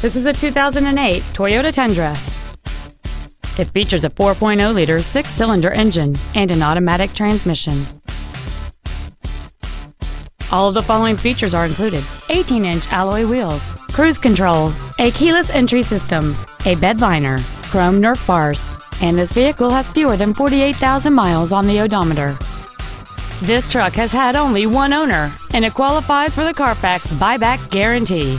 This is a 2008 Toyota Tundra. It features a 4.0-liter six-cylinder engine and an automatic transmission. All of the following features are included. 18-inch alloy wheels, cruise control, a keyless entry system, a bed liner, chrome Nerf bars, and this vehicle has fewer than 48,000 miles on the odometer. This truck has had only one owner, and it qualifies for the Carfax buyback guarantee.